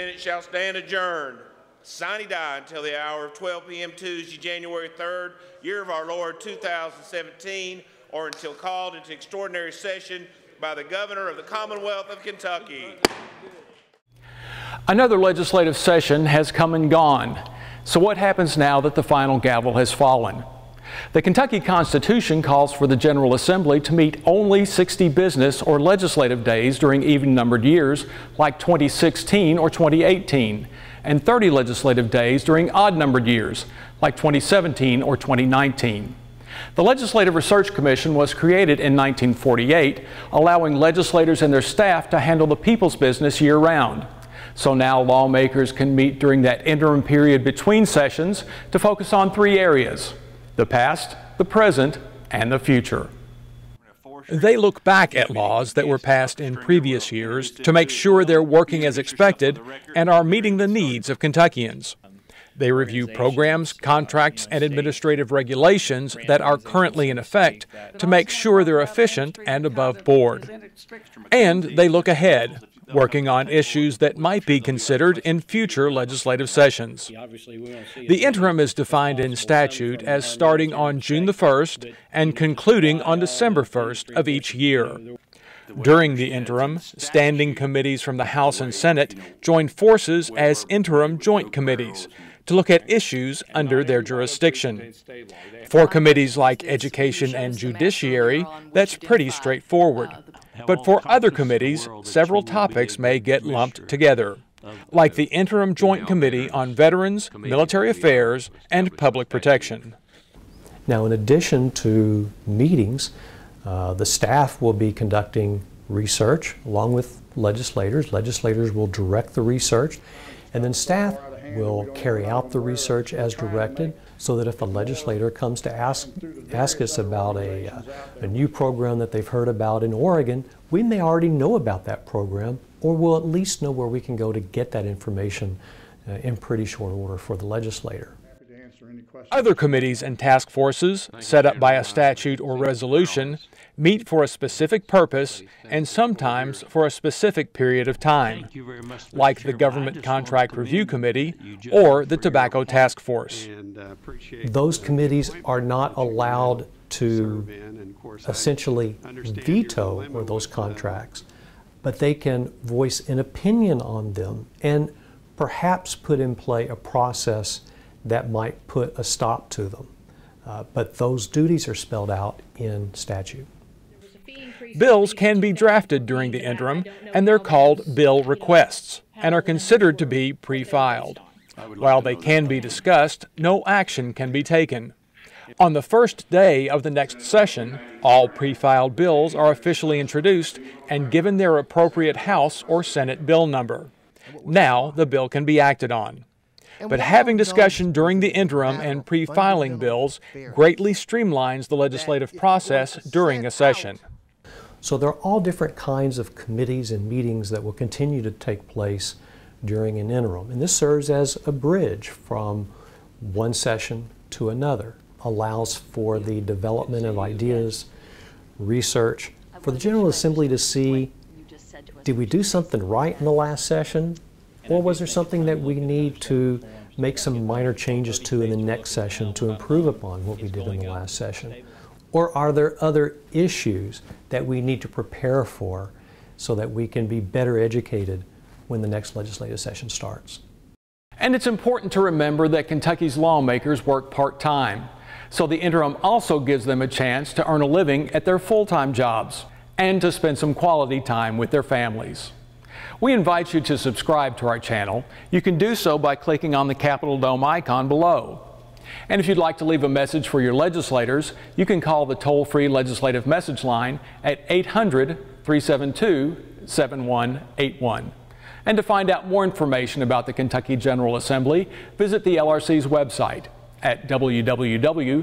Senate shall stand adjourned, sine die, until the hour of 12 p.m. Tuesday, January 3rd, year of our Lord 2017, or until called into extraordinary session by the Governor of the Commonwealth of Kentucky. Another legislative session has come and gone. So what happens now that the final gavel has fallen? The Kentucky Constitution calls for the General Assembly to meet only 60 business or legislative days during even-numbered years like 2016 or 2018, and 30 legislative days during odd-numbered years like 2017 or 2019. The Legislative Research Commission was created in 1948, allowing legislators and their staff to handle the people's business year-round. So now lawmakers can meet during that interim period between sessions to focus on three areas the past, the present, and the future. They look back at laws that were passed in previous years to make sure they're working as expected and are meeting the needs of Kentuckians. They review programs, contracts, and administrative regulations that are currently in effect to make sure they're efficient and above board. And they look ahead working on issues that might be considered in future legislative sessions. The interim is defined in statute as starting on June the 1st and concluding on December 1st of each year. During the interim, standing committees from the House and Senate join forces as interim joint committees to look at issues under their jurisdiction. For committees like Education and Judiciary, that's pretty straightforward. But for other committees, several topics may get lumped together, like the Interim Joint Committee on Veterans, Military Affairs, and Public Protection. Now, in addition to meetings, uh, the staff will be conducting research along with legislators. Legislators will direct the research, and then staff will carry out the research as directed so that if a legislator comes to ask, ask us about a, uh, a new program that they've heard about in Oregon, we may already know about that program or we'll at least know where we can go to get that information uh, in pretty short order for the legislator. Other committees and task forces, set up by a statute or resolution, meet for a specific purpose and sometimes for a specific period of time, like the Government Contract Review Committee or the Tobacco Task Force. Uh, Those committees are not allowed to essentially veto those contracts, but they can voice an opinion on them and perhaps put in play a process that might put a stop to them. Uh, but those duties are spelled out in statute. Bills can be drafted during the interim, and they're called bill requests and are considered to be pre-filed. While they can be discussed, no action can be taken. On the first day of the next session, all pre-filed bills are officially introduced and given their appropriate House or Senate bill number. Now the bill can be acted on. But having discussion during the interim and pre-filing bills greatly streamlines the legislative process during a session. So there are all different kinds of committees and meetings that will continue to take place during an interim. And this serves as a bridge from one session to another, allows for the development of ideas, research, for the General Assembly to see, did we do something right in the last session? Or was there something that we need to make some minor changes to in the next session to improve upon what we did in the last session? Or are there other issues that we need to prepare for so that we can be better educated when the next legislative session starts? And it's important to remember that Kentucky's lawmakers work part-time, so the interim also gives them a chance to earn a living at their full-time jobs and to spend some quality time with their families. We invite you to subscribe to our channel. You can do so by clicking on the Capitol Dome icon below. And if you'd like to leave a message for your legislators, you can call the toll-free legislative message line at 800-372-7181. And to find out more information about the Kentucky General Assembly, visit the LRC's website at www.lrc.ky.gov.